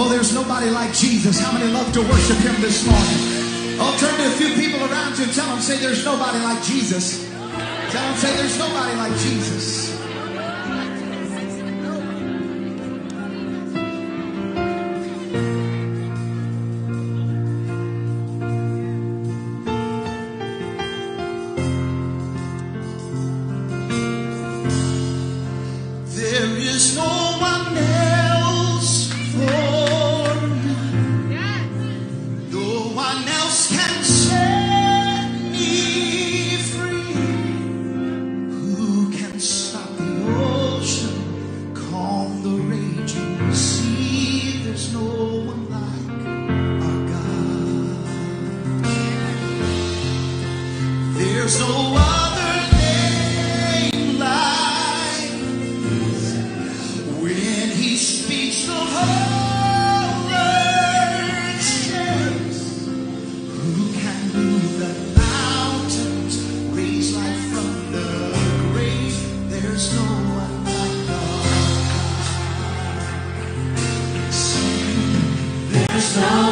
Oh, there's nobody like Jesus. How many love to worship him this morning? Oh, turn to a few people around you and tell them, say, there's nobody like Jesus. Tell them, say, there's nobody like Jesus. song.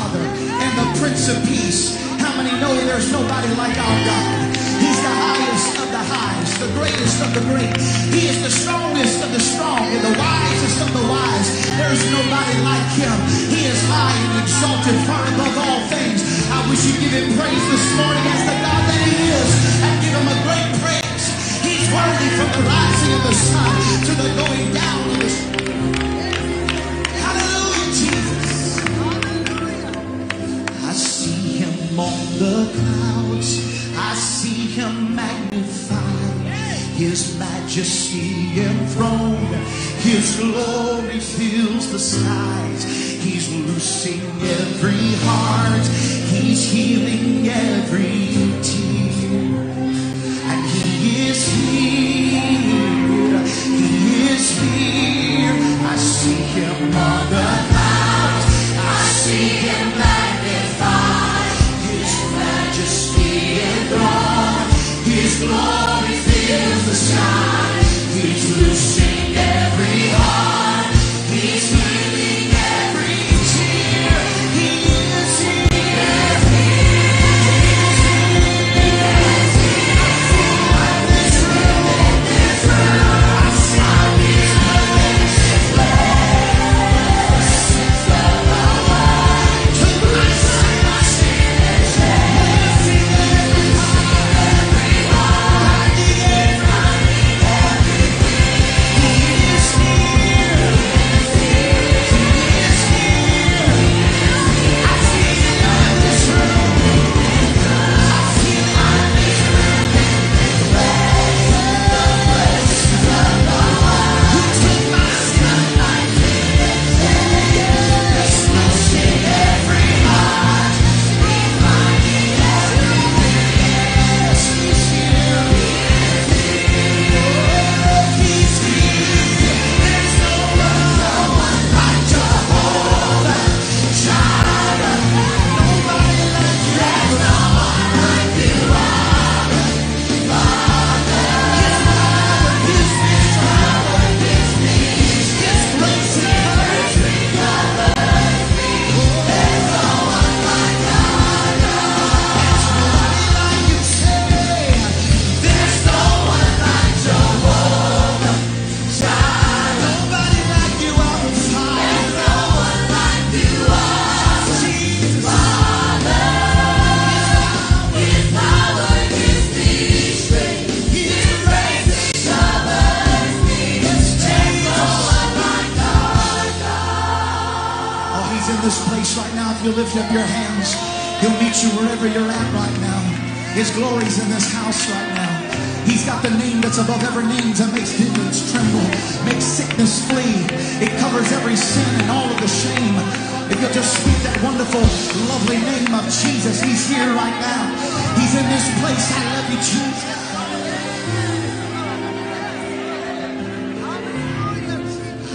Father and the Prince of Peace. How many know there's nobody like our God? He's the highest of the highest, the greatest of the great. He is the strongest of the strong and the wisest of the wise. There's nobody like him. He is high and exalted, far above all things. I wish you give him praise this morning as the God that he is and give him a great praise. He's worthy from the rising of the sun to the going down of the sun. the clouds, I see him magnified, his majesty enthroned, his glory fills the skies. He's loosing every heart, he's healing every this place right now. If you lift up your hands, he'll meet you wherever you're at right now. His glory's in this house right now. He's got the name that's above every name that makes demons tremble, makes sickness flee. It covers every sin and all of the shame. If you'll just speak that wonderful, lovely name of Jesus, he's here right now. He's in this place. I love you, Jesus.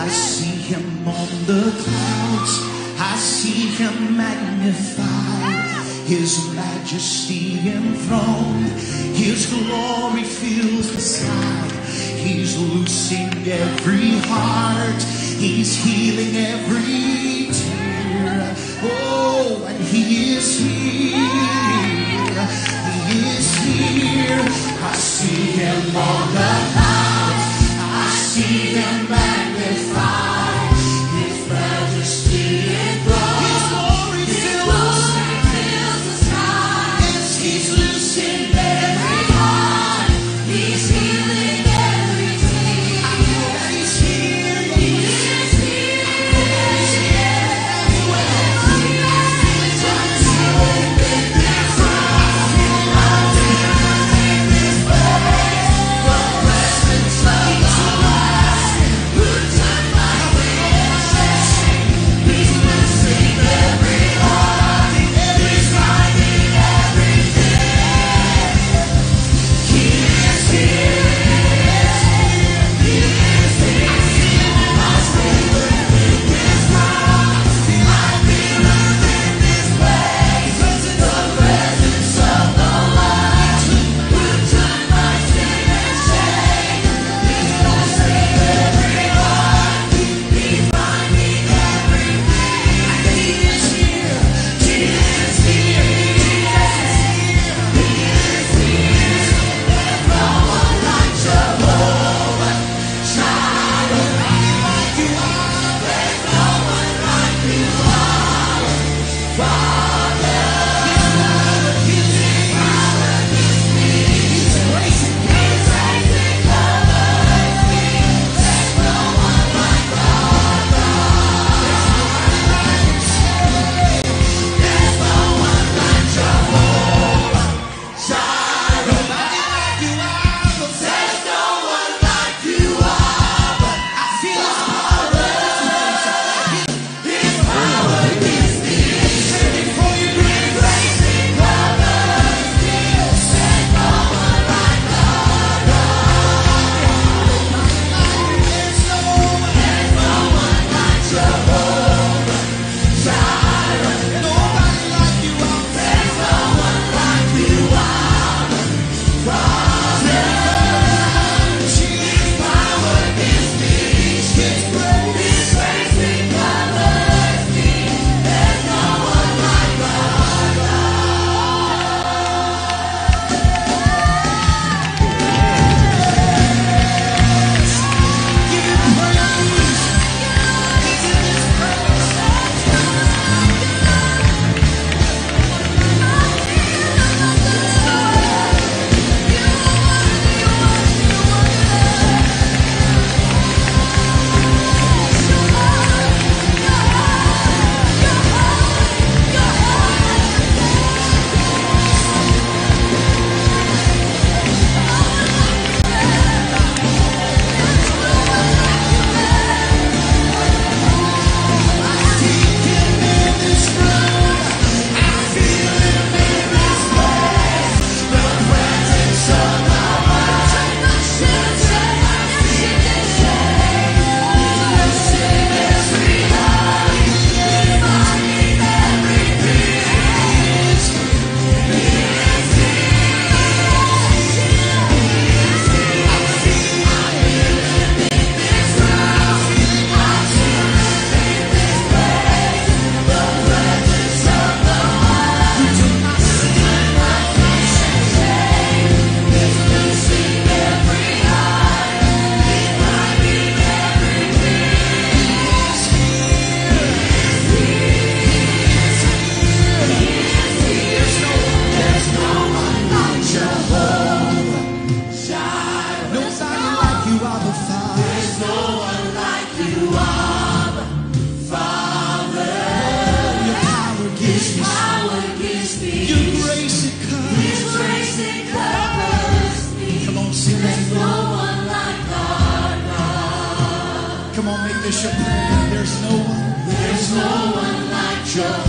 I see him on the clouds. I see him magnified. His majesty enthroned. His glory fills the sky. He's loosing every heart. He's healing every Come on, make this your prayer. There's no one. There's no one like you.